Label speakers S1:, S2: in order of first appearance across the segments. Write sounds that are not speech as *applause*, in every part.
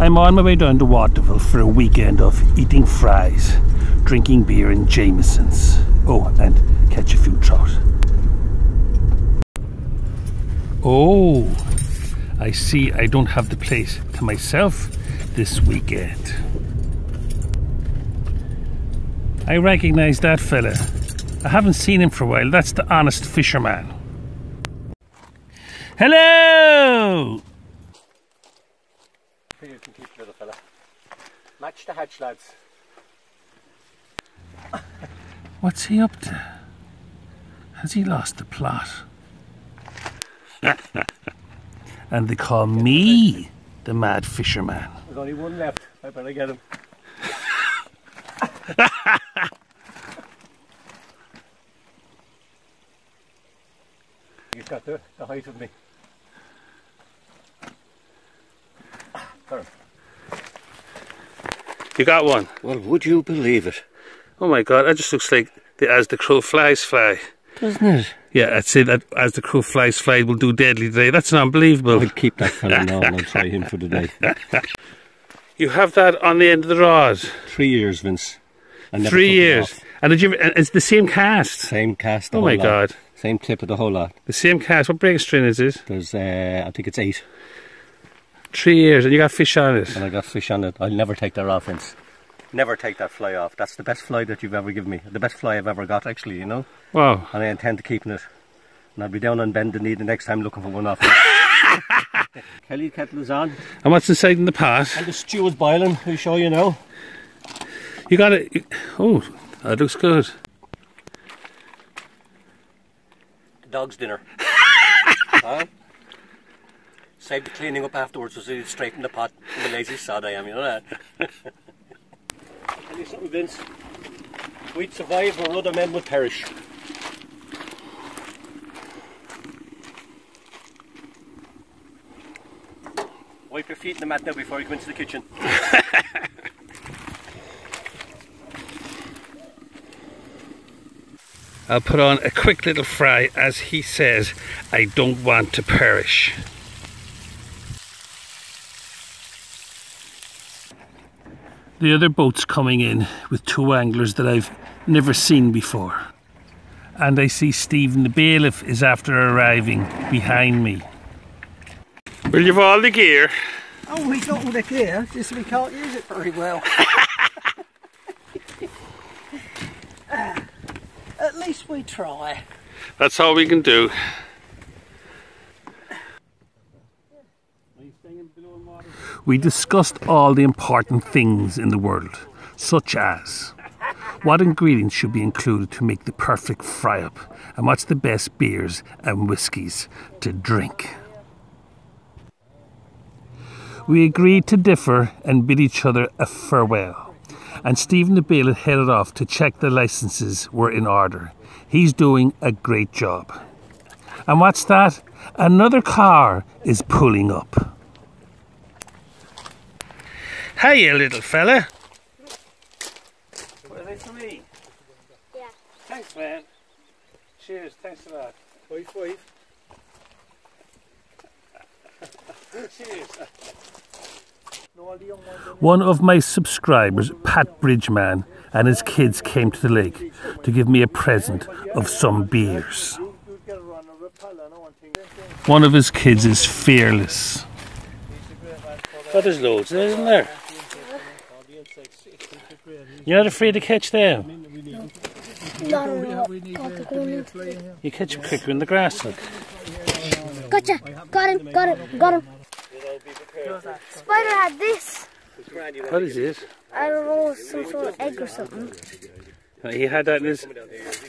S1: I'm on my way down to Waterville for a weekend of eating fries, drinking beer and Jameson's. Oh, and catch a few trout. Oh, I see I don't have the place to myself this weekend. I recognize that fella. I haven't seen him for a while. That's the honest fisherman. Hello!
S2: Here you can keep little fella. Match the hatch, lads. *laughs*
S1: What's he up to? Has he lost the plot? *laughs* and they call me the mad fisherman.
S2: There's only one left. I better get him. *laughs* He's got the, the height of me. Turn.
S1: You got one?
S2: Well, would you believe it?
S1: Oh my god, that just looks like the As the Crow Flies Fly.
S2: Doesn't it?
S1: Yeah, I'd say that As the Crow Flies Fly will do deadly today. That's unbelievable.
S2: I'll keep that fella now and I'll try him for today. *laughs*
S1: You have that on the end of the rod.
S2: Three years, Vince.
S1: Three years. And did you? and It's the same cast.
S2: Same cast. The
S1: Oh my
S2: lot.
S1: god,
S2: Same tip of the whole lot.
S1: the same cast. What break string is it?
S2: There's, uh, I think it's eight,
S1: Three years, and you got fish on it.
S2: and I got fish on it. I'll never take that off, Vince. Never take that fly off. That's the best fly that you've ever given me. The best fly I've ever got, actually. You know.
S1: Wow.
S2: and I intend to keeping it. And I'll be down on bend the knee the next time looking for one off. *laughs* Kelly kettle is on,
S1: And what's inside in the pot?
S2: and the stew is boiling. I'll show you now.
S1: You got it. Oh, that looks good.
S2: Dog's dinner. *laughs* huh? Save the cleaning up afterwards, so you straighten the pot. I'm a lazy sod I am, you know that. I'll tell you something, Vince. We'd survive where other men would perish. Wipe your feet in the mat now before you go into the kitchen.
S1: I'll put on a quick little fry as he says, I don't want to perish. The other boat's coming in with two anglers that I've never seen before. And I see Stephen the bailiff is after arriving behind me. Well, you've all the gear.
S3: Oh, we've got all the gear, just we can't use it very well. *laughs* At least we try.
S1: That's all we can do. We discussed all the important things in the world, such as what ingredients should be included to make the perfect fry up, and what's the best beers and whiskies to drink. We agreed to differ and bid each other a farewell. And Stephen the bailiff headed off to check the licenses were in order. He's doing a great job. And what's that? Another car is pulling up. Hiya, little fella. What are they for me?
S4: Yeah.
S1: Thanks, man. Cheers. Thanks a lot.
S2: Five, five. *laughs*
S1: Cheers. One of my subscribers, Pat Bridgeman, and his kids came to the lake to give me a present of some beers. One of his kids is fearless. But there's loads there, isn't there? You're not afraid to catch them?
S4: No, no, no. Got.
S1: You catch them quicker in the grass, look.
S4: Gotcha. Got him. Got him. Got him. Spider had this.
S1: What is it?
S4: I don't know, some sort of egg or something.
S1: Uh, he had that in his.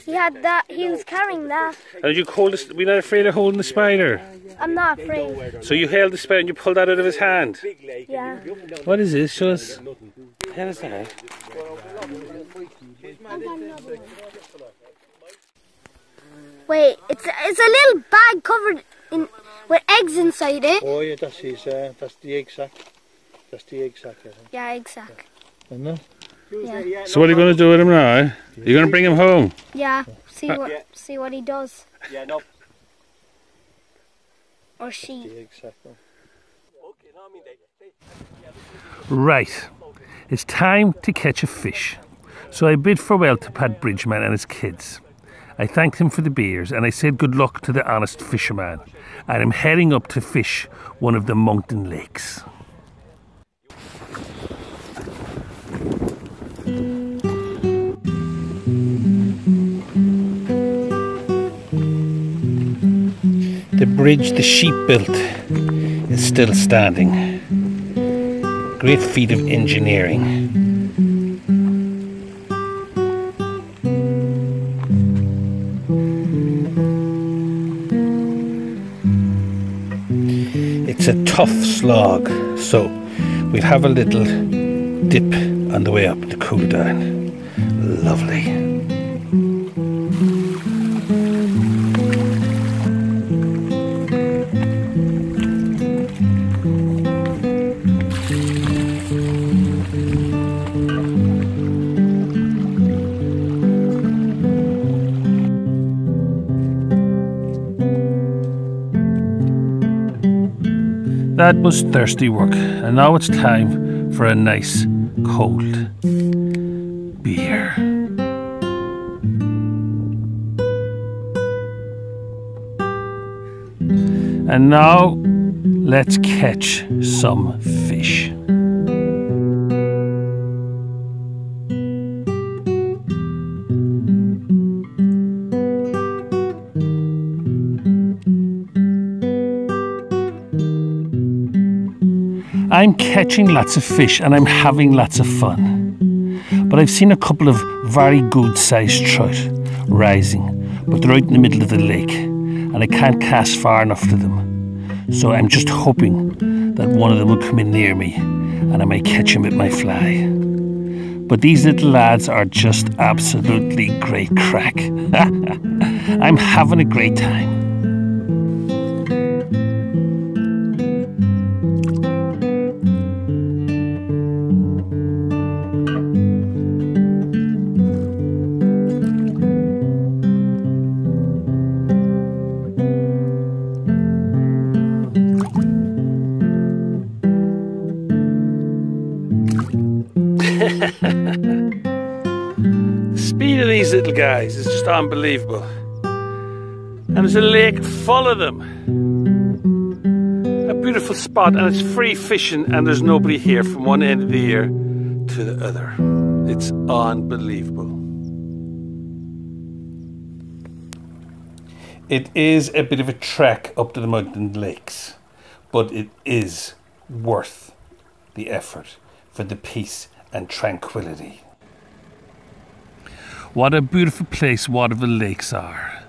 S4: He had that. He was carrying that.
S1: And you hold the, we're not afraid of holding the spider.
S4: I'm not afraid.
S1: So you held the spider and you pulled that out of his hand.
S4: Yeah.
S1: What is this? Show us. What is that?
S4: Wait, it's a, it's a little bag covered in with eggs inside it.
S3: Oh yeah, that's his, uh, that's the egg sack. That's the egg sack, I think.
S4: Yeah, egg sack.
S3: Isn't it?
S4: Yeah.
S1: So what are you going to do with him now? eh? You're going to bring him home.
S4: Yeah. See
S1: Uh,
S4: what see what he does
S2: Yeah, no.
S4: or she.
S3: The egg sack. no.
S2: Okay, no, I mean, they, they, yeah, this is
S1: Right, it's time to catch a fish. So I bid farewell to Pat Bridgman and his kids. I thanked him for the beers and I said good luck to the honest fisherman. And I'm heading up to fish one of the Monkton lakes. The bridge the sheep built is still standing. Great feat of engineering. It's a tough slog, so we'll have a little dip on the way up to cool down. Lovely. That was thirsty work, and now it's time for a nice cold beer. And now let's catch some fish. I'm catching lots of fish and I'm having lots of fun. But I've seen a couple of very good sized trout rising, but they're out in the middle of the lake and I can't cast far enough to them. So I'm just hoping that one of them will come in near me and I might catch him with my fly. But these little lads are just absolutely great crack. *laughs* I'm having a great time. Just unbelievable. And there's a lake full of them. A beautiful spot, and it's free fishing, and there's nobody here from one end of the year to the other. It's unbelievable. It is a bit of a trek up to the mountain lakes, but it is worth the effort for the peace and tranquility. What a beautiful place Waterville Lakes are.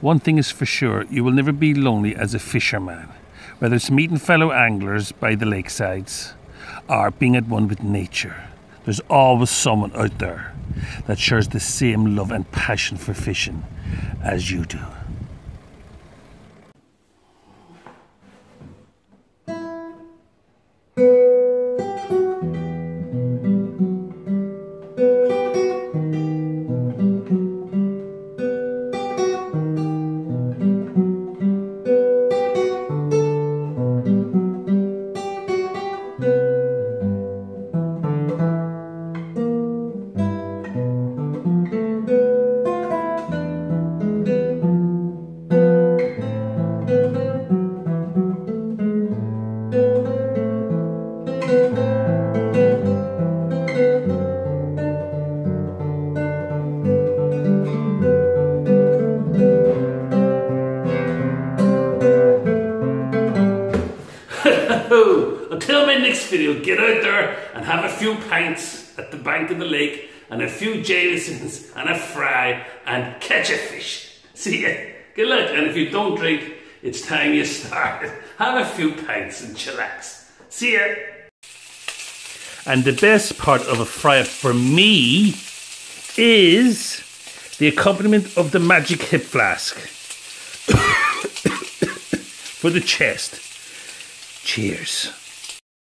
S1: One thing is for sure, you will never be lonely as a fisherman, whether it's meeting fellow anglers by the lakesides or being at one with nature. There's always someone out there that shares the same love and passion for fishing as you do. Video, get out there and have a few pints at the bank of the lake and a few Jamesons and a fry and catch a fish. *laughs* See ya. Good luck. And if you don't drink, it's time you start. *laughs* Have a few pints and chillax. See ya. And the best part of a fry up for me is the accompaniment of the magic hip flask *coughs* for the chest. Cheers.